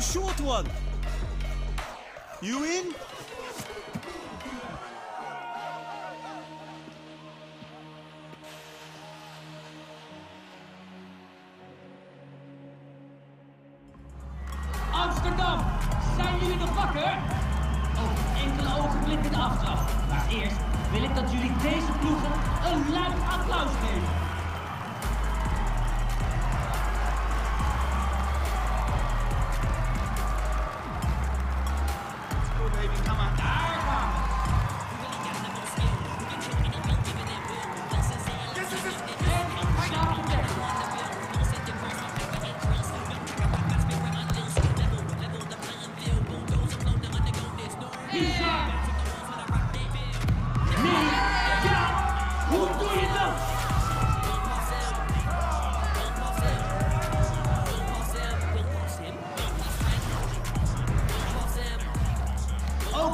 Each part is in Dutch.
Short one. You in? Amsterdam, zijn jullie nog wakker? Over enkele ogenblikken de aftrap. Maar eerst wil ik dat jullie deze ploegen een luid applaus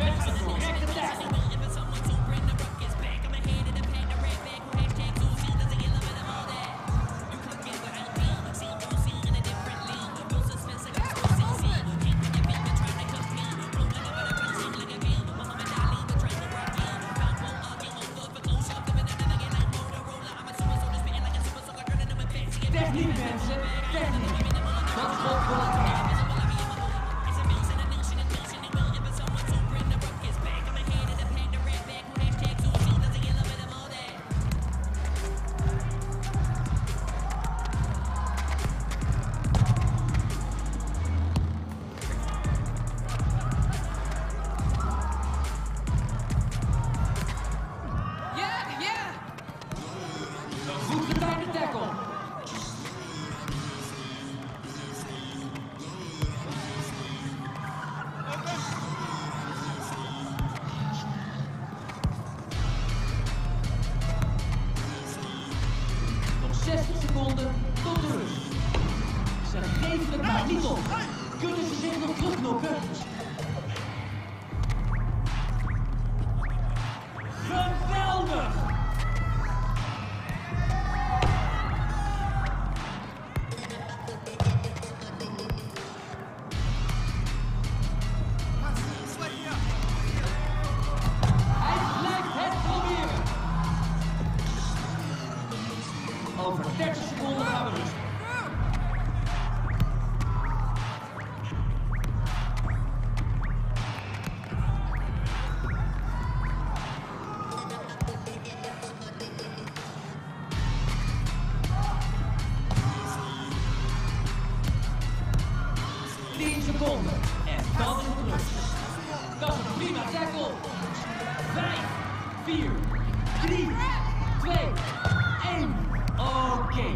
Thank you. Goed getimed tackle. Nog 60 seconden tot de rust. Ze geven het maar niet op. Kunnen ze zich nog terugknokken? 10 seconden. En dan is het. Dat is een prima tackle. 5, 4, 3, 2, 1. Oké.